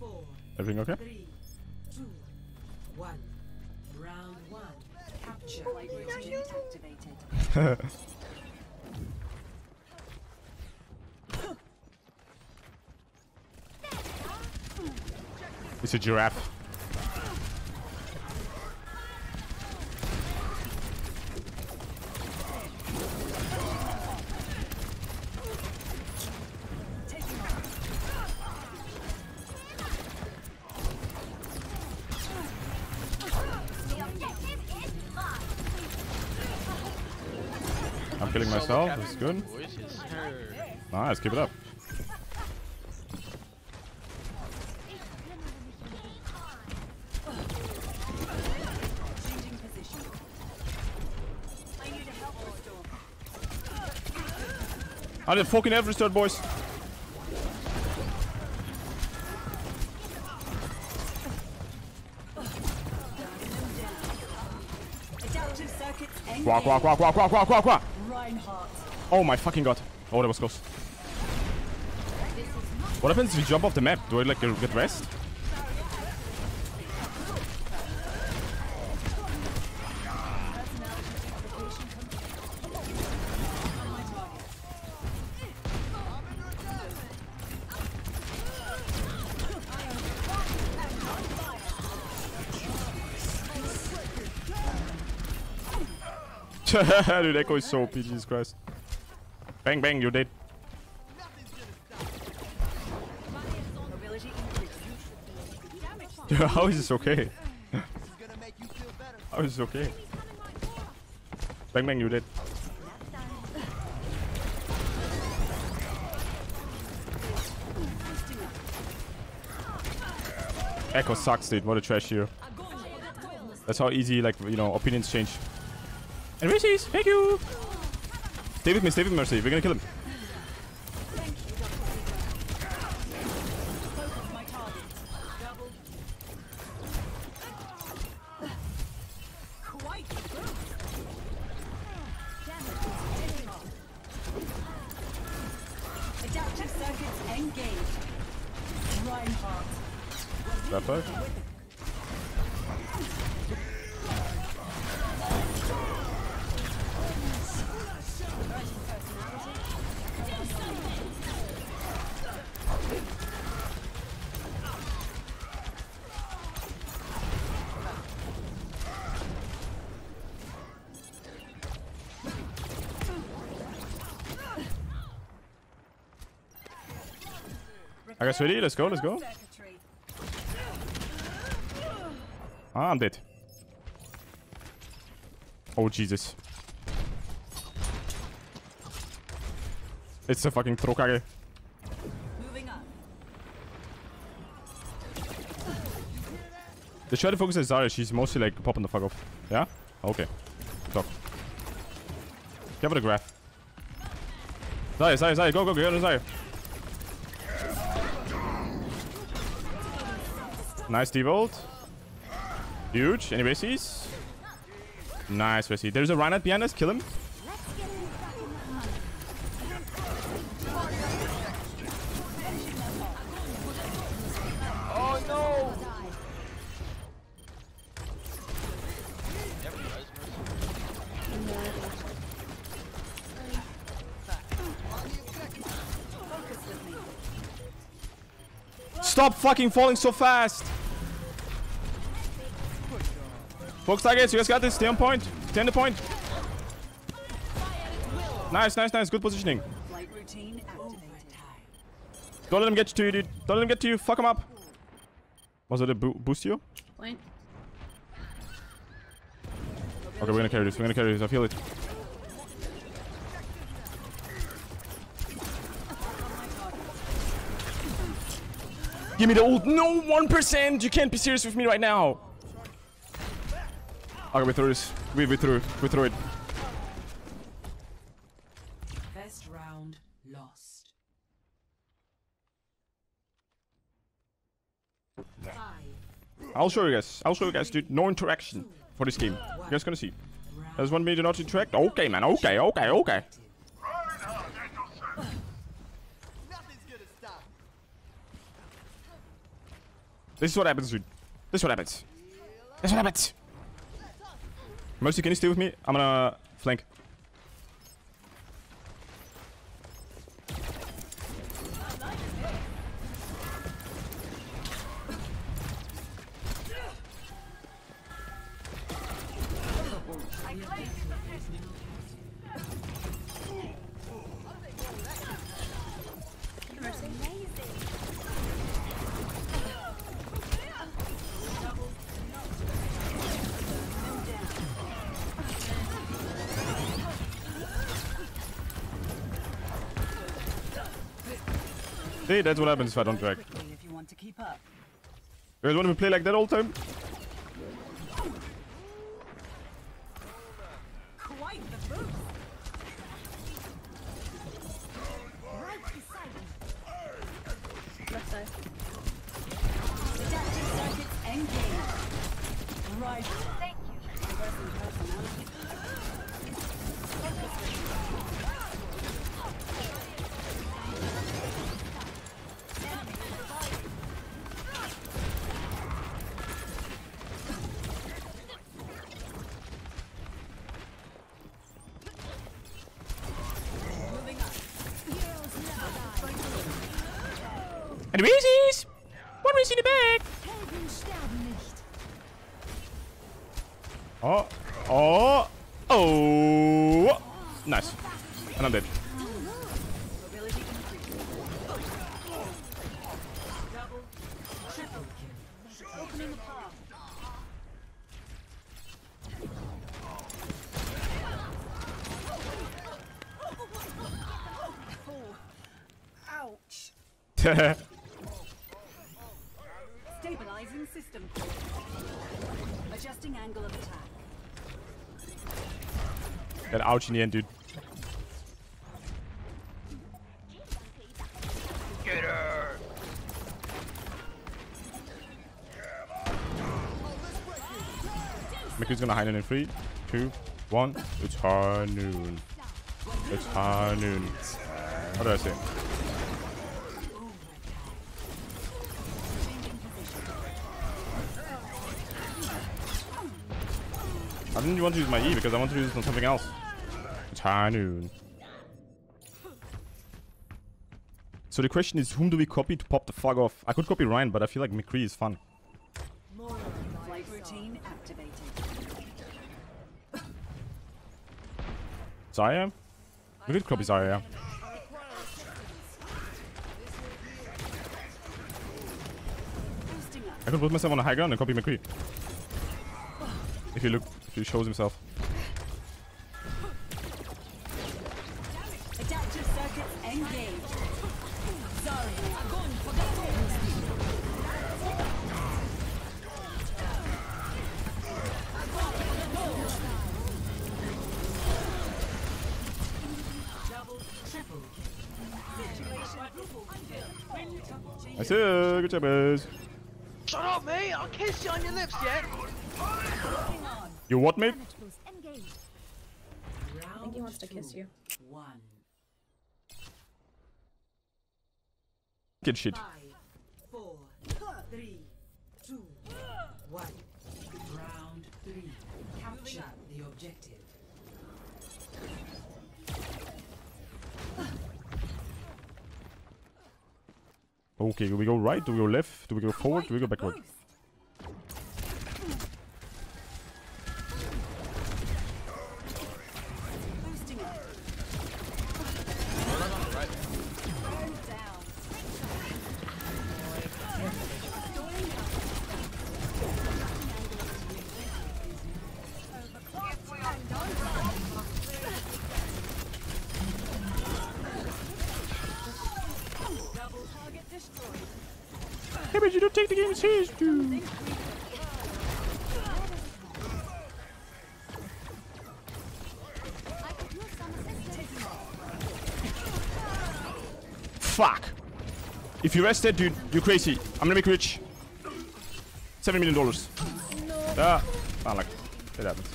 Four, Everything okay? three, two, one. Round one. Capture the objective. activated. It's a giraffe. Killing myself. That's good. Nice. Keep it up. I did fucking every start, boys. Circuits engaged. Quack, quack, quack, quack, quack, Oh my fucking god. Oh, that was close. What happens if you jump off the map? Do I like get rest? Dude, Echo is so OP, Jesus Christ. Bang, bang, you're dead. Dude, how is this okay? how is this okay? Bang, bang, you're dead. Echo sucks, dude. What a trash hero. That's how easy, like, you know, opinions change. And Mercy's, thank you! Stay with me, stay with Mercy. We're gonna kill him. My target. I guess ready. Let's go. Let's go. Ah, I'm dead. Oh, Jesus. It's a fucking Trokage. They try to focus on Zarya. She's mostly like popping the fuck off. Yeah? Okay. Talk. Give it a graph. Zarya, Zarya, Zarya. Go, go, go. Zarya. Nice devolt. Huge. Any Vesies? Nice Vessie. There's a Reinhardt behind us. Kill him. Oh no! Stop fucking falling so fast. Focus targets. You guys got this. Stay on point. Stay on the point. Nice, nice, nice. Good positioning. Don't let him get to you, dude. Don't let him get to you. Fuck him up. Was it a bo boost you? Okay, we're gonna carry this. We're gonna carry this. I feel it. Give me the ult. No, 1%. You can't be serious with me right now. Okay, we throw this. We, we threw. We throw it. First round lost. Five, I'll show you guys. I'll show you guys, dude. No interaction for this game. You guys gonna see. You one want me to not interact? Okay, man. Okay, okay, okay. This is what happens, dude. This is what happens. This is what happens. Mercy, can you stay with me? I'm gonna flank. See, that's what happens if I don't drag. You want to keep up. You guys want me to play like that all the time? And Reese's! One Reese in the back! Oh, oh, oh! Nice. And I'm dead. Mobility angle of attack. Got ouch in the end, dude. Get her! Mickey's gonna hide in three, two, one. It's high noon. It's high noon. What did I say? I didn't want to use my E because I want to use it on something else. Noon. So the question is, whom do we copy to pop the fuck off? I could copy Ryan, but I feel like McCree is fun. Zarya? We could copy Zarya. I could put myself on a high ground and copy McCree. If you look, he shows himself. That's it. Good job, guys. Shut up, mate! I'll kiss you on your lips, yeah? You what, mate? Round I think he wants to kiss you. One. Get shit. Five, Okay, do we go right? Do we go left? Do we go forward? Do we go backward? Hey, but you don't take the game serious, dude. Fuck. If you rest that dude, you're crazy. I'm gonna make rich. Seven million dollars. Ah, I like it happens.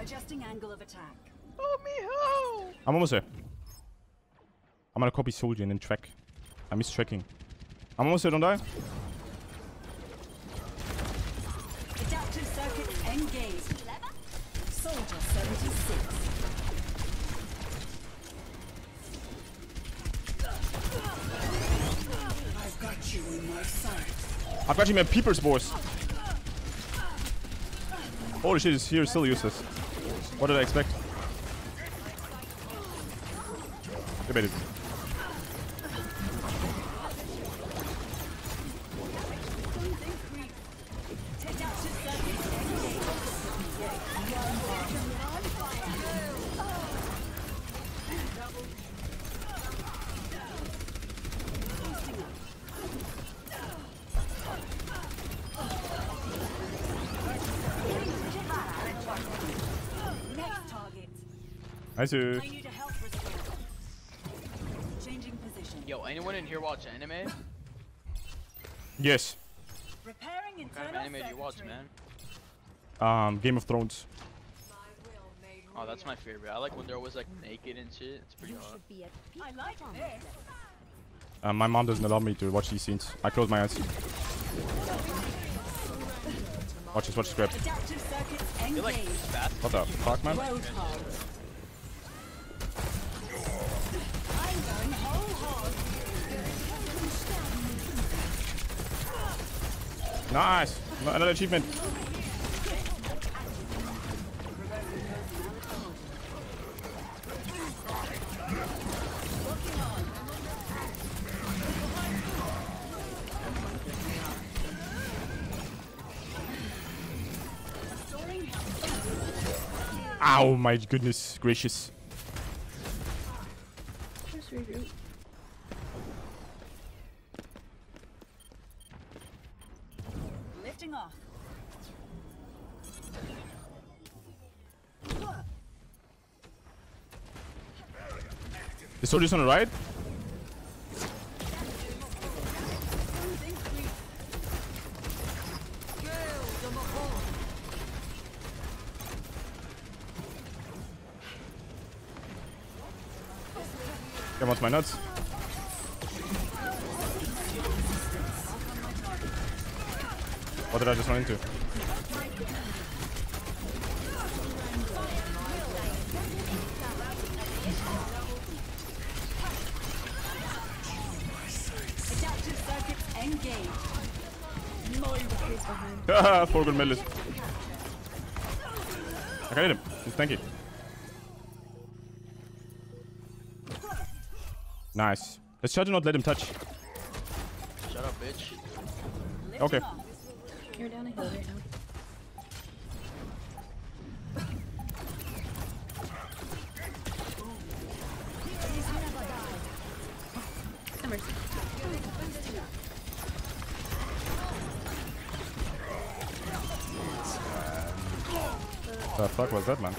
Adjusting angle of attack. Oh, me I'm almost there. I'm gonna copy soldier and then track. I miss tracking. I'm almost there, don't die. Adaptive circuits engaged. Soldier 76. I've got you in my sights. I've got you, man. Peepers, boys. Holy shit, his here is still useless. What did I expect? Adaptive Nice. I need a health restore. Changing position. Yo, anyone in here watch anime? Yes. Repairing What kind of anime do you watch, man? Um, Game of Thrones. Oh, that's my favorite. I like when they're always like naked and shit. It's pretty hot. I like this. Uh, my mom doesn't allow me to watch these scenes. I close my eyes. Watch this, watch this grab. Adaptive circuits They like What the fuck, man? Nice! Another achievement. Ow, my goodness gracious. Lifting off. The soldier's on the right? Come on, my nuts. What did I just run into? Haha, Four good medalist. I can hit him. Thank you. Nice. Let's try to not let him touch. Shut up, bitch. Okay. You're down a hill right now. The fuck was that, man?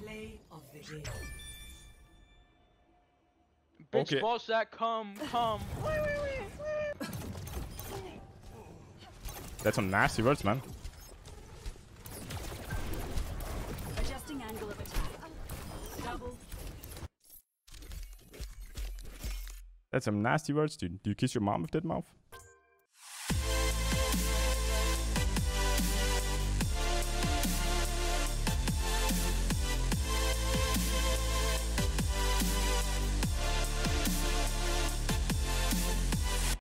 Play of the game. Bitch Okay. balls that come, come. That's some nasty words, man. Adjusting angle of attack. Double. That's some nasty words, dude. Do you kiss your mom with that mouth?